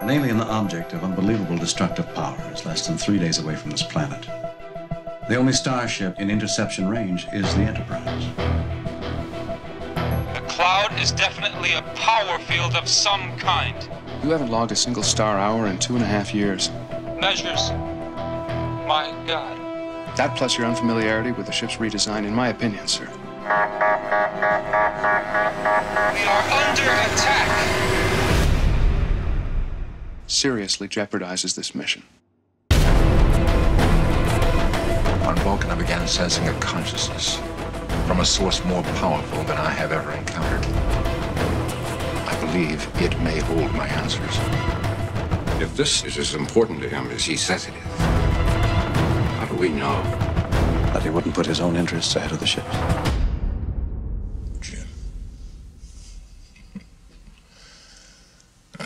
An alien object of unbelievable destructive power is less than three days away from this planet. The only starship in interception range is the Enterprise. The cloud is definitely a power field of some kind. You haven't logged a single star hour in two and a half years. Measures. My God. That plus your unfamiliarity with the ship's redesign, in my opinion, sir, we are under attack. Seriously jeopardizes this mission. On Vulcan, I began sensing a consciousness from a source more powerful than I have ever encountered. I believe it may hold my answers. If this is as important to him as he says it is, how do we know? That he wouldn't put his own interests ahead of the ship's.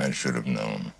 I should have known.